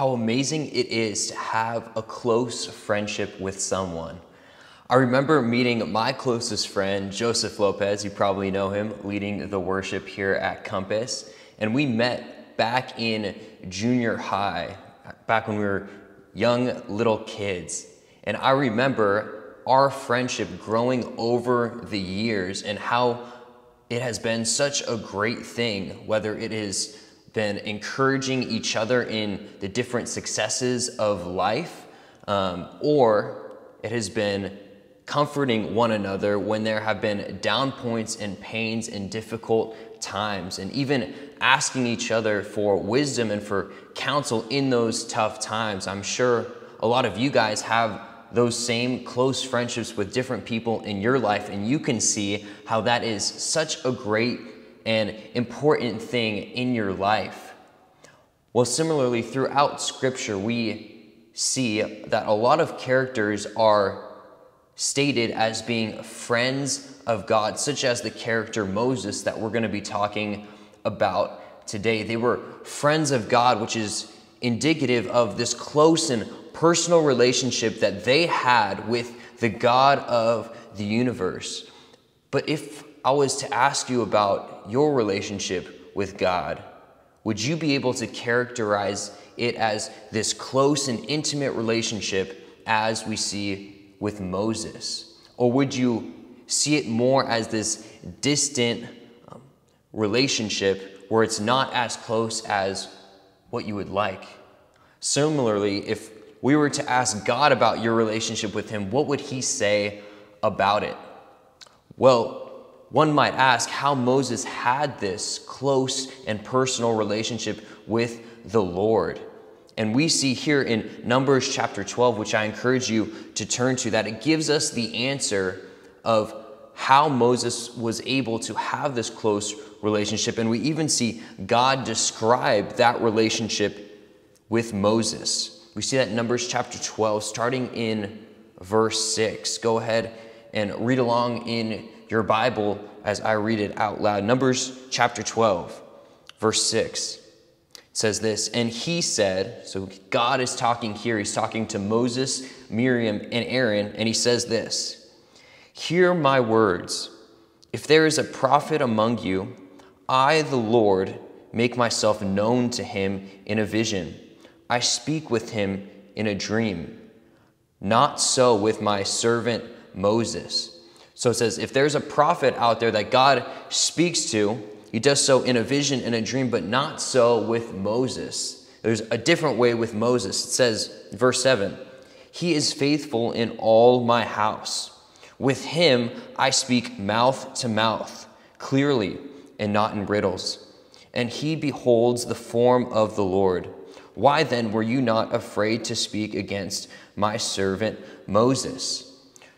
how amazing it is to have a close friendship with someone. I remember meeting my closest friend, Joseph Lopez, you probably know him, leading the worship here at Compass. And we met back in junior high, back when we were young little kids. And I remember our friendship growing over the years and how it has been such a great thing, whether it has been encouraging each other in the different successes of life, um, or it has been comforting one another when there have been down points and pains and difficult times, and even asking each other for wisdom and for counsel in those tough times. I'm sure a lot of you guys have those same close friendships with different people in your life, and you can see how that is such a great and important thing in your life. Well, similarly, throughout Scripture, we see that a lot of characters are stated as being friends of God, such as the character Moses that we're going to be talking about today. They were friends of God, which is indicative of this close and personal relationship that they had with the God of the universe. But if I was to ask you about your relationship with God, would you be able to characterize it as this close and intimate relationship as we see with Moses? Or would you see it more as this distant um, relationship where it's not as close as what you would like? Similarly, if we were to ask God about your relationship with Him, what would He say about it? Well, one might ask how Moses had this close and personal relationship with the Lord. And we see here in Numbers chapter 12, which I encourage you to turn to, that it gives us the answer of how Moses was able to have this close relationship. And we even see God describe that relationship with Moses. We see that in Numbers chapter 12, starting in verse 6. Go ahead and read along in your Bible as I read it out loud. Numbers chapter 12, verse 6 says this And he said, so God is talking here, he's talking to Moses, Miriam, and Aaron, and he says this Hear my words. If there is a prophet among you, I, the Lord, make myself known to him in a vision. I speak with him in a dream. Not so with my servant Moses. So it says, if there's a prophet out there that God speaks to, he does so in a vision, and a dream, but not so with Moses. There's a different way with Moses. It says, verse 7 He is faithful in all my house. With him I speak mouth to mouth, clearly and not in riddles. And he beholds the form of the Lord. Why then were you not afraid to speak against my servant Moses?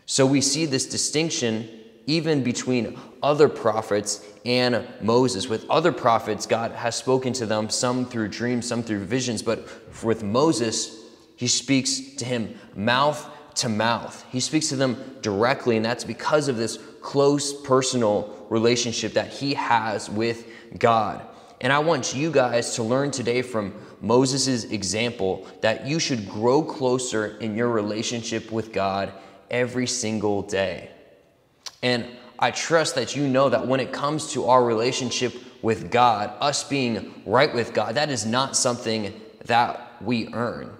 So we see this distinction even between other prophets and Moses. With other prophets, God has spoken to them, some through dreams, some through visions, but with Moses, he speaks to him mouth to mouth. He speaks to them directly, and that's because of this close personal relationship that he has with God. And I want you guys to learn today from Moses' example that you should grow closer in your relationship with God every single day. And I trust that you know that when it comes to our relationship with God, us being right with God, that is not something that we earn.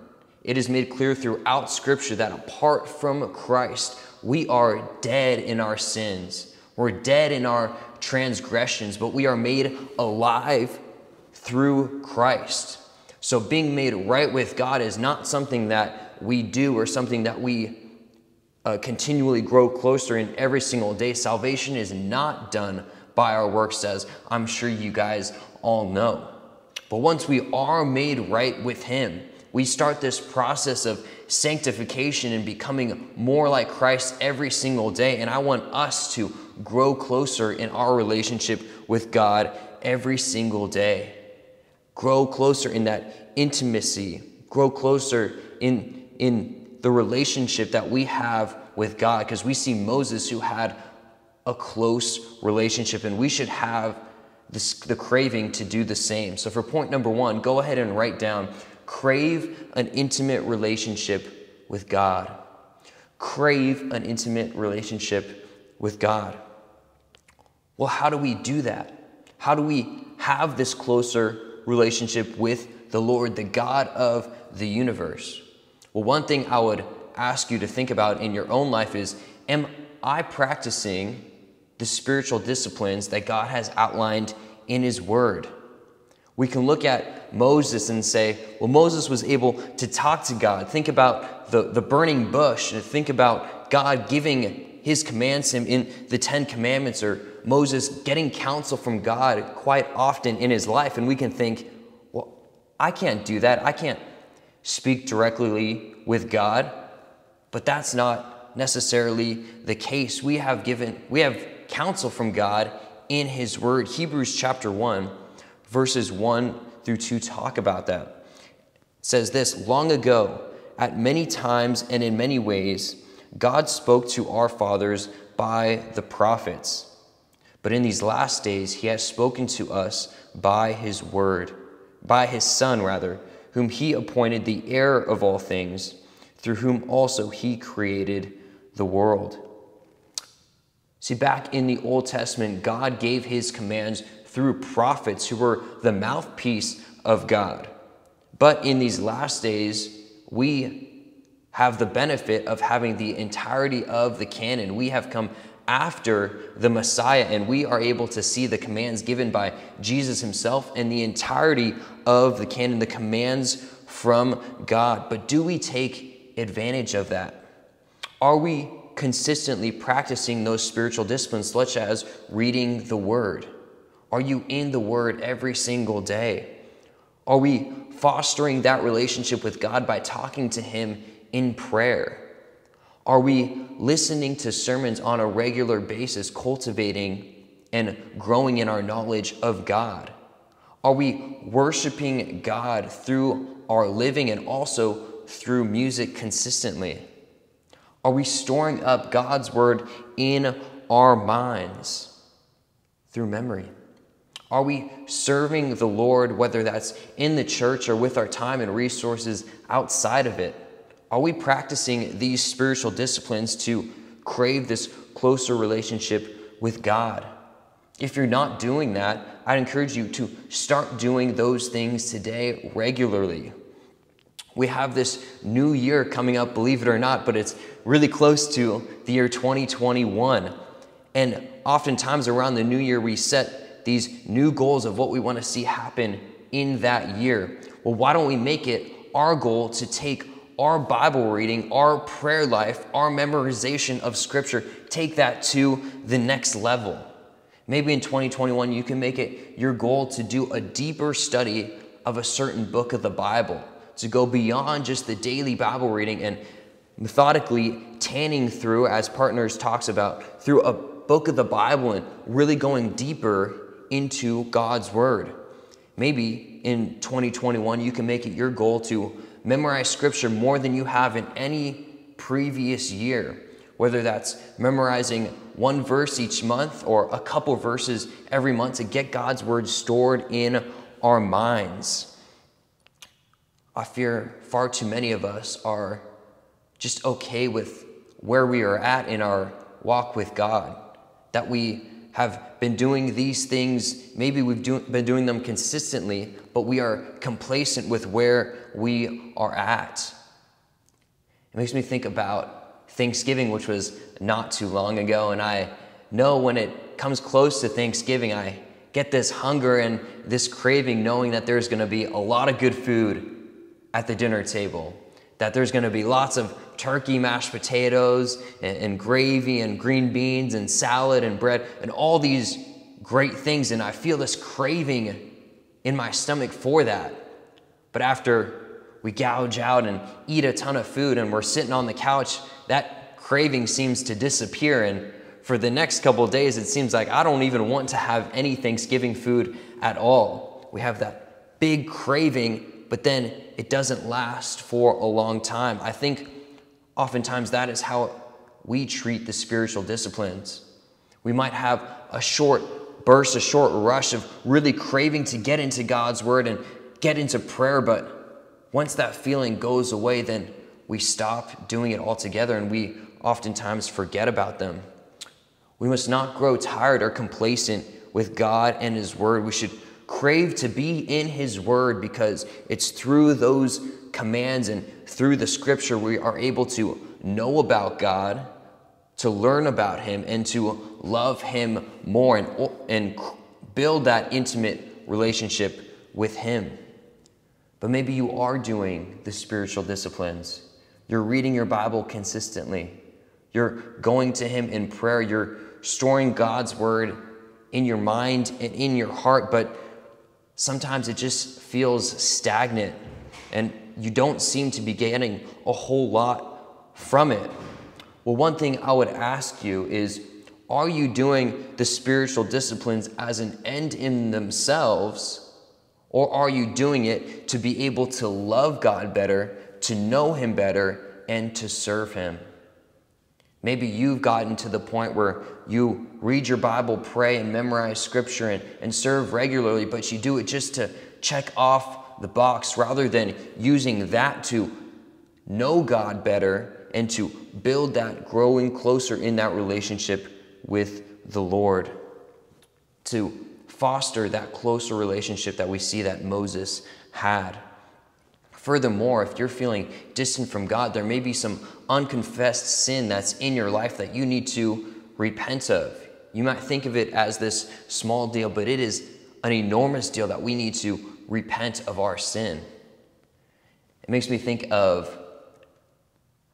It is made clear throughout Scripture that apart from Christ, we are dead in our sins. We're dead in our transgressions, but we are made alive through Christ. So, being made right with God is not something that we do or something that we uh, continually grow closer in every single day. Salvation is not done by our works, as I'm sure you guys all know. But once we are made right with Him, we start this process of sanctification and becoming more like Christ every single day. And I want us to grow closer in our relationship with God every single day grow closer in that intimacy, grow closer in, in the relationship that we have with God. Because we see Moses who had a close relationship, and we should have this, the craving to do the same. So, for point number one, go ahead and write down crave an intimate relationship with God. Crave an intimate relationship with God. Well, how do we do that? How do we have this closer relationship with the Lord, the God of the universe? Well, one thing I would ask you to think about in your own life is Am I practicing the spiritual disciplines that God has outlined in His Word? We can look at Moses and say, well, Moses was able to talk to God. Think about the, the burning bush and think about God giving his commands him in the Ten Commandments or Moses getting counsel from God quite often in his life. And we can think, well, I can't do that. I can't speak directly with God. But that's not necessarily the case. We have given, we have counsel from God in his word. Hebrews chapter 1 verses 1 through 2 talk about that. It says this Long ago, at many times and in many ways, God spoke to our fathers by the prophets. But in these last days, he has spoken to us by his word, by his Son, rather, whom he appointed the heir of all things, through whom also he created the world. See, back in the Old Testament, God gave his commands through prophets who were the mouthpiece of God. But in these last days, we have the benefit of having the entirety of the canon. We have come after the Messiah, and we are able to see the commands given by Jesus himself and the entirety of the canon, the commands from God. But do we take advantage of that? Are we consistently practicing those spiritual disciplines, such as reading the Word? Are you in the Word every single day? Are we fostering that relationship with God by talking to Him in prayer? Are we listening to sermons on a regular basis, cultivating and growing in our knowledge of God? Are we worshiping God through our living and also through music consistently? Are we storing up God's word in our minds through memory? Are we serving the Lord, whether that's in the church or with our time and resources outside of it? Are we practicing these spiritual disciplines to crave this closer relationship with God? If you're not doing that, I'd encourage you to start doing those things today regularly. We have this new year coming up, believe it or not, but it's really close to the year 2021. And oftentimes around the new year, we set these new goals of what we want to see happen in that year. Well, why don't we make it our goal to take our Bible reading, our prayer life, our memorization of Scripture, take that to the next level? Maybe in 2021, you can make it your goal to do a deeper study of a certain book of the Bible, to go beyond just the daily Bible reading and methodically tanning through, as Partners talks about, through a book of the Bible and really going deeper into God's Word. Maybe in 2021, you can make it your goal to memorize Scripture more than you have in any previous year, whether that's memorizing one verse each month or a couple verses every month to get God's Word stored in our minds. I fear far too many of us are just okay with where we are at in our walk with God, that we have been doing these things. Maybe we've do, been doing them consistently, but we are complacent with where we are at. It makes me think about Thanksgiving, which was not too long ago. And I know when it comes close to Thanksgiving, I get this hunger and this craving knowing that there's going to be a lot of good food at the dinner table, that there's going to be lots of turkey mashed potatoes and, and, gravy and green beans and salad and bread and all these great things. And I feel this craving in my stomach for that. But after we gouge out and eat a ton of food and we're sitting on the couch, that craving seems to disappear. And for the next couple days, it seems like I don't even want to have any Thanksgiving food at all. We have that big craving, but then it doesn't last for a long time. I think Oftentimes, that is how we treat the spiritual disciplines. We might have a short burst, a short rush of really craving to get into God's word and get into prayer, but once that feeling goes away, then we stop doing it altogether and we oftentimes forget about them. We must not grow tired or complacent with God and His Word. We should crave to be in His Word because it's through those commands and through the Scripture we are able to know about God, to learn about Him, and to love Him more and, and build that intimate relationship with Him. But maybe you are doing the spiritual disciplines. You're reading your Bible consistently. You're going to Him in prayer. You're storing God's Word in your mind and in your heart, but sometimes it just feels stagnant and you don't seem to be getting a whole lot from it. Well, one thing I would ask you is are you doing the spiritual disciplines as an end in themselves, or are you doing it to be able to love God better, to know Him better, and to serve Him? Maybe you've gotten to the point where you read your Bible, pray, and memorize scripture and, and serve regularly, but you do it just to check off the box rather than using that to know God better and to build that growing closer in that relationship with the Lord. To foster that closer relationship that we see that Moses had. Furthermore, if you're feeling distant from God, there may be some unconfessed sin that's in your life that you need to repent of. You might think of it as this small deal, but it is an enormous deal that we need to repent of our sin. It makes me think of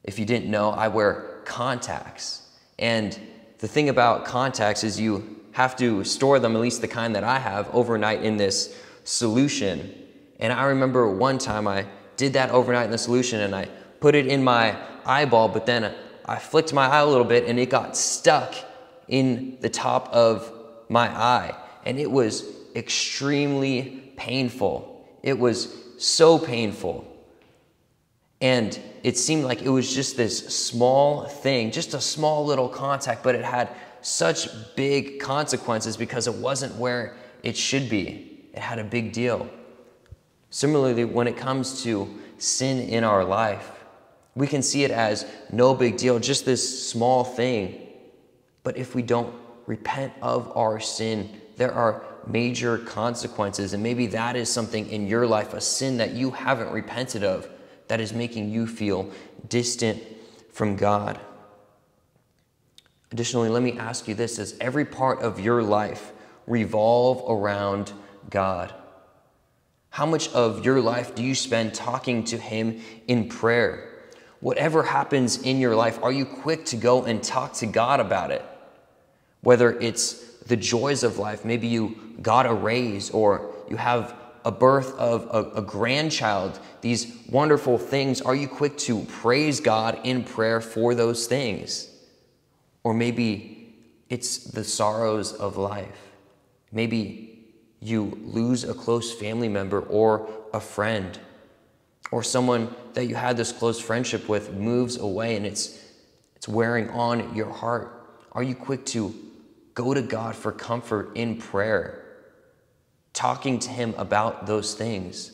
if you didn't know, I wear contacts. And the thing about contacts is you have to store them, at least the kind that I have, overnight in this solution. And I remember one time I did that overnight in the solution and I put it in my eyeball, but then I flicked my eye a little bit and it got stuck in the top of my eye. And it was extremely painful. It was so painful. And it seemed like it was just this small thing, just a small little contact, but it had such big consequences because it wasn't where it should be. It had a big deal. Similarly, when it comes to sin in our life, we can see it as no big deal, just this small thing. But if we don't repent of our sin, there are major consequences. And maybe that is something in your life, a sin that you haven't repented of, that is making you feel distant from God. Additionally, let me ask you this Does every part of your life revolve around God? How much of your life do you spend talking to Him in prayer? Whatever happens in your life, are you quick to go and talk to God about it? Whether it's the joys of life, maybe you got a raise or you have a birth of a, a, grandchild, these wonderful things, are you quick to praise God in prayer for those things? Or maybe it's the sorrows of life. Maybe you lose a close family member or a friend, or someone that you had this close friendship with moves away and it's, it's wearing on your heart. Are you quick to go to God for comfort in prayer, talking to Him about those things?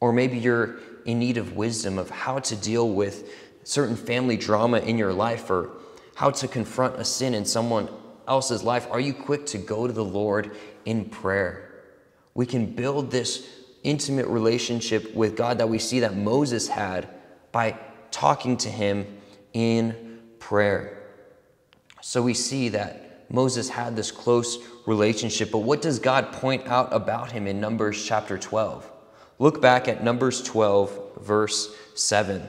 Or maybe you're in need of wisdom of how to deal with certain family drama in your life or how to confront a sin in someone else's life. Are you quick to go to the Lord in prayer. We can build this intimate relationship with God that we see that Moses had by talking to him in prayer. So we see that Moses had this close relationship, but what does God point out about him in Numbers chapter 12? Look back at Numbers 12, verse 7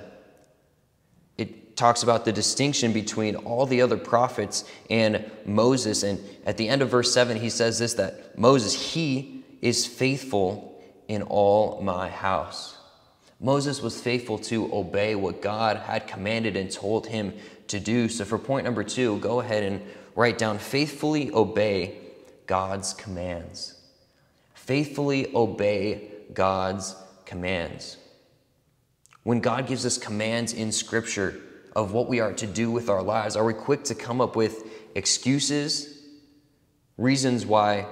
talks about the distinction between all the other prophets and Moses. And at the end of verse 7, he says this that Moses, he is faithful in all my house. Moses was faithful to obey what God had commanded and told him to do. So, for point number two, go ahead and write down faithfully obey God's commands. Faithfully obey God's commands. When God gives us commands in Scripture, of what we are to do with our lives? Are we quick to come up with excuses, reasons why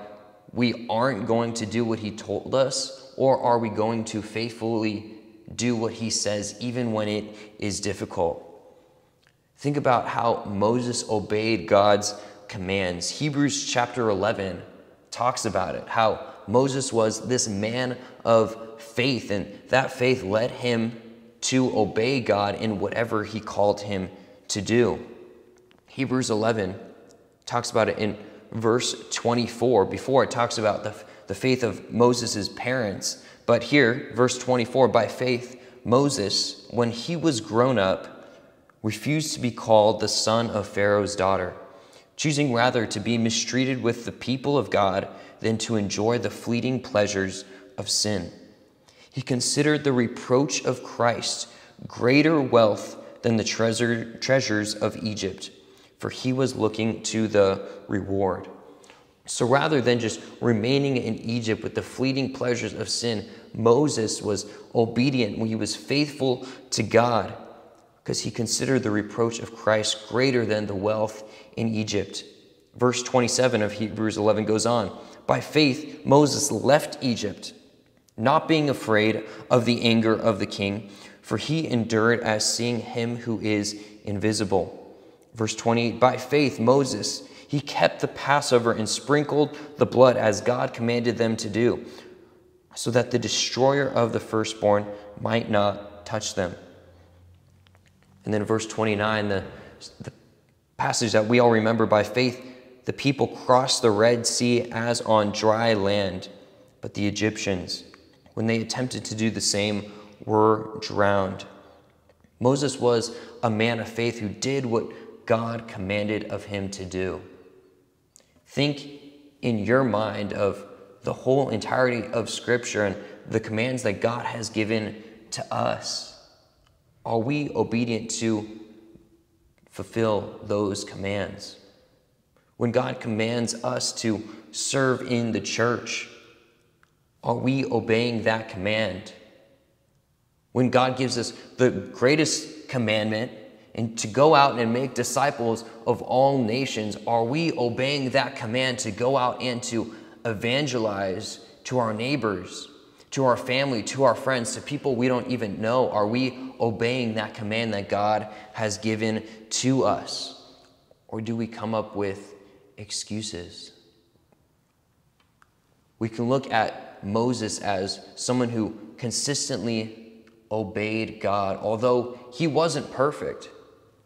we aren't going to do what He told us? Or are we going to faithfully do what he says, even when it is difficult. Think about how Moses obeyed God's commands. Hebrews chapter 11 talks about it, how Moses was this man of faith, and that faith led him to obey God in whatever he called him to do. Hebrews 11 talks about it in verse 24. Before it talks about the, the faith of Moses' parents. But here, verse 24, by faith, Moses, when he was grown up, refused to be called the son of Pharaoh's daughter, choosing rather to be mistreated with the people of God than to enjoy the fleeting pleasures of sin. He considered the reproach of Christ greater wealth than the treasure, treasures of Egypt, for he was looking to the reward. So rather than just remaining in Egypt with the fleeting pleasures of sin, Moses was obedient when he was faithful to God because he considered the reproach of Christ greater than the wealth in Egypt. Verse 27 of Hebrews 11 goes on By faith, Moses left Egypt, not being afraid of the anger of the king, for he endured as seeing him who is invisible. Verse 28 By faith, Moses, he kept the Passover and sprinkled the blood as God commanded them to do, so that the destroyer of the firstborn might not touch them. And then verse 29, the, the passage that we all remember by faith, the people crossed the Red Sea as on dry land, but the Egyptians, when they attempted to do the same, were drowned. Moses was a man of faith who did what God commanded of him to do. Think in your mind of the whole entirety of Scripture and the commands that God has given to us. Are we obedient to fulfill those commands? When God commands us to serve in the church, are we obeying that command? When God gives us the greatest commandment and to go out and make disciples of all nations, are we obeying that command to go out and to evangelize to our neighbors? to our family, to our friends, to people we don't even know? Are we obeying that command that God has given to us? Or do we come up with excuses? We can look at Moses as someone who consistently obeyed God, although he wasn't perfect.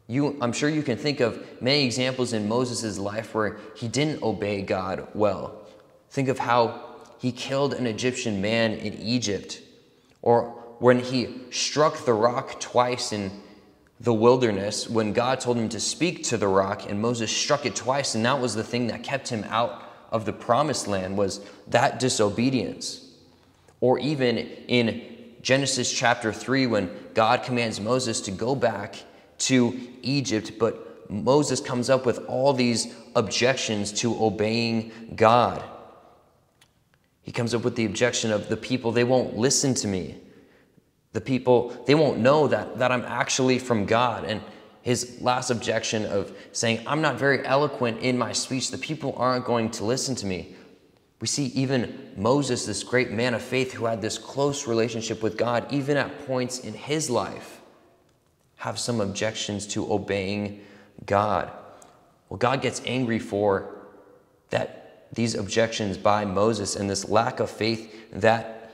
You, I'm sure you can think of many examples in Moses' life where he didn't obey God well. Think of how he killed an Egyptian man in Egypt, or when he struck the rock twice in the wilderness, when God told him to speak to the rock, and Moses struck it twice, and that was the thing that kept him out of the promised land was that disobedience. Or even in Genesis chapter 3, when God commands Moses to go back to Egypt, but Moses comes up with all these objections to obeying God. He comes up with the objection of the people, they won't listen to me. The people, they won't know that, that I'm actually from God. And his last objection of saying, I'm not very eloquent in my speech, the people aren't going to listen to me. We see even Moses, this great man of faith who had this close relationship with God, even at points in his life, have some objections to obeying God. Well, God gets angry for that these objections by Moses and this lack of faith that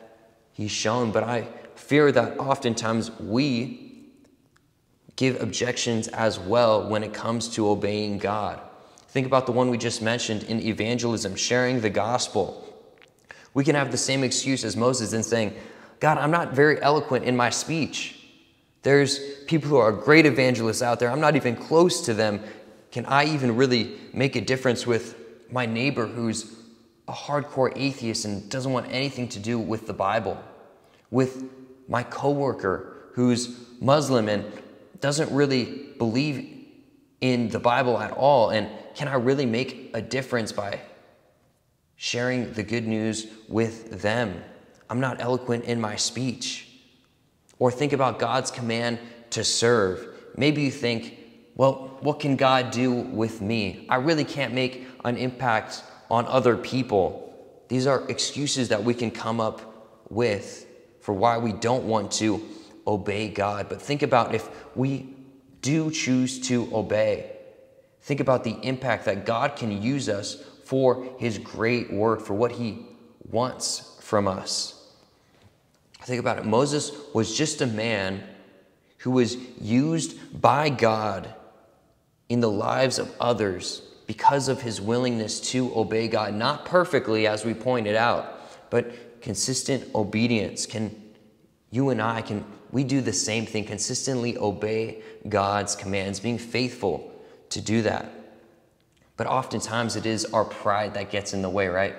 he's shown. But I fear that oftentimes we give objections as well when it comes to obeying God. Think about the one we just mentioned in evangelism, sharing the gospel. We can have the same excuse as Moses in saying, God, I'm not very eloquent in my speech. There's people who are great evangelists out there. I'm not even close to them. Can I even really make a difference with my neighbor who's a hardcore atheist and doesn't want anything to do with the Bible, with my coworker who's Muslim and doesn't really believe in the Bible at all, and can I really make a difference by sharing the good news with them? I'm not eloquent in my speech. Or think about God's command to serve. Maybe you think, well, what can God do with me? I really can't make an impact on other people. These are excuses that we can come up with for why we don't want to obey God. But think about if we do choose to obey, think about the impact that God can use us for his great work, for what he wants from us. Think about it. Moses was just a man who was used by God in the lives of others because of his willingness to obey God, not perfectly, as we pointed out, but consistent obedience. Can you and I, can we do the same thing, consistently obey God's commands, being faithful to do that? But oftentimes it is our pride that gets in the way, right?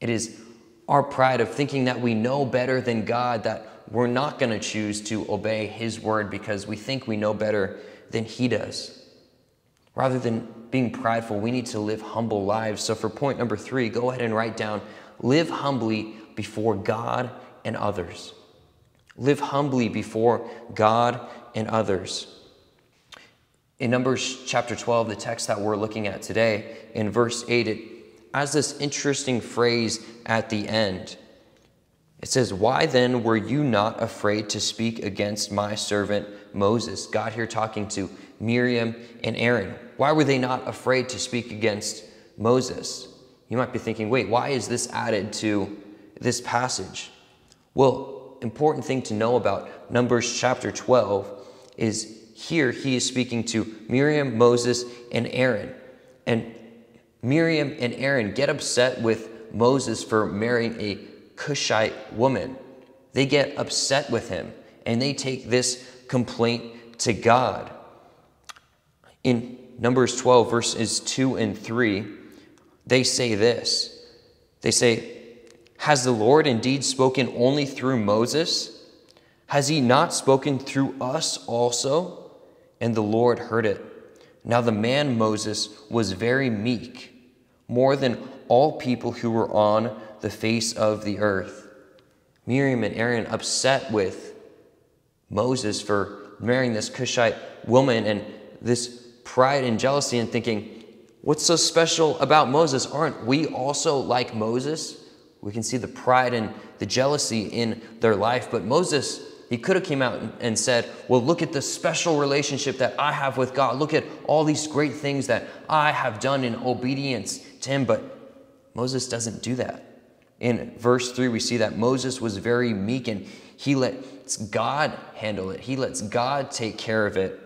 It is our pride of thinking that we know better than God, that we're not going to choose to obey His word because we think we know better than He does. Rather than being prideful, we need to live humble lives. So, for point number three, go ahead and write down live humbly before God and others. Live humbly before God and others. In Numbers chapter 12, the text that we're looking at today, in verse 8, it has this interesting phrase at the end. It says, Why then were you not afraid to speak against my servant Moses? God here talking to Miriam and Aaron. Why were they not afraid to speak against Moses? You might be thinking, wait, why is this added to this passage? Well, important thing to know about Numbers chapter 12 is here he is speaking to Miriam, Moses, and Aaron. And Miriam and Aaron get upset with Moses for marrying a Cushite woman. They get upset with him and they take this complaint to God. In Numbers 12, verses 2 and 3, they say this They say, Has the Lord indeed spoken only through Moses? Has he not spoken through us also? And the Lord heard it. Now the man Moses was very meek, more than all people who were on the face of the earth. Miriam and Aaron upset with Moses for marrying this Cushite woman and this pride and jealousy and thinking, what's so special about Moses? Aren't we also like Moses? We can see the pride and the jealousy in their life, but Moses he could have came out and said, "Well, look at the special relationship that I have with God. Look at all these great things that I have done in obedience to him." But Moses doesn't do that. In verse 3, we see that Moses was very meek and he lets God handle it. He lets God take care of it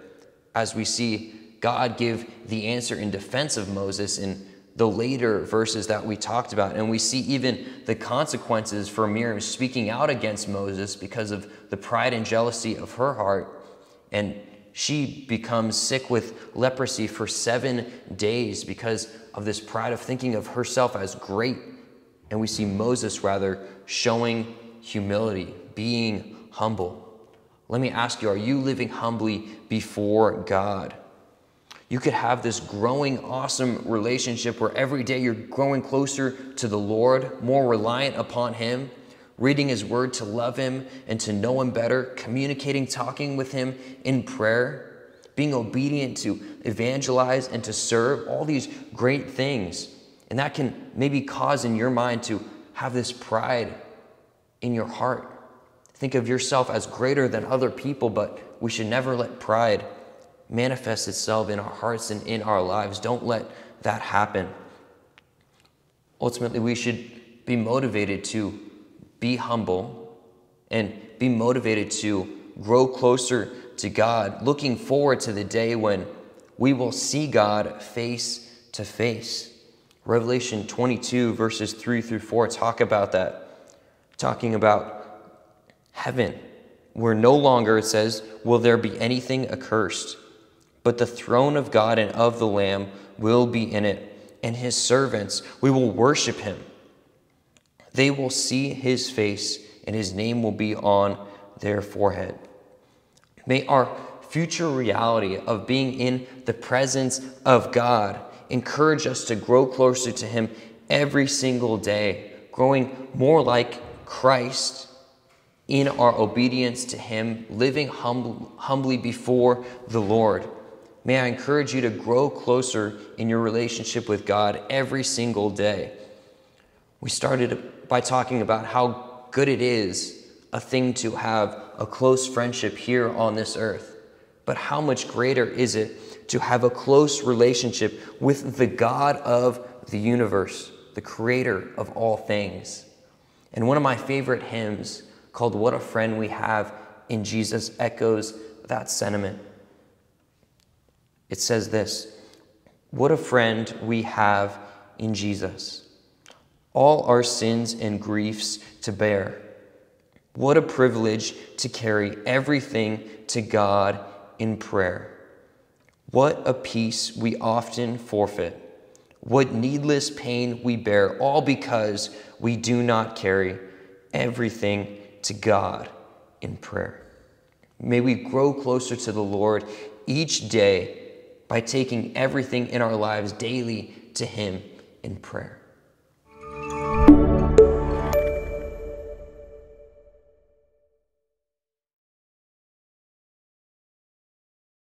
as we see God give the answer in defense of Moses in the later verses that we talked about. And we see even the consequences for Miriam speaking out against Moses because of the pride and jealousy of her heart. And she becomes sick with leprosy for seven days because of this pride of thinking of herself as great. And we see Moses rather showing humility, being humble. Let me ask you are you living humbly before God? You could have this growing, awesome relationship where every day you're growing closer to the Lord, more reliant upon Him, reading His Word to love Him and to know Him better, communicating, talking with Him in prayer, being obedient to evangelize and to serve, all these great things. And that can maybe cause in your mind to have this pride in your heart. Think of yourself as greater than other people, but we should never let pride manifest itself in our hearts and in our lives. Don't let that happen. Ultimately, we should be motivated to be humble and be motivated to grow closer to God, looking forward to the day when we will see God face to face. Revelation 22, verses 3 through 4, talk about that, talking about heaven, where no longer, it says, will there be anything accursed but the throne of God and of the Lamb will be in it, and his servants, we will worship him. They will see his face, and his name will be on their forehead. May our future reality of being in the presence of God encourage us to grow closer to him every single day, growing more like Christ in our obedience to him, living humbly before the Lord. May I encourage you to grow closer in your relationship with God every single day. We started by talking about how good it is a thing to have a close friendship here on this earth, but how much greater is it to have a close relationship with the God of the universe, the creator of all things? And one of my favorite hymns called What a Friend We Have in Jesus echoes that sentiment. It says this What a friend we have in Jesus, all our sins and griefs to bear. What a privilege to carry everything to God in prayer. What a peace we often forfeit. What needless pain we bear, all because we do not carry everything to God in prayer. May we grow closer to the Lord each day by taking everything in our lives daily to Him in prayer.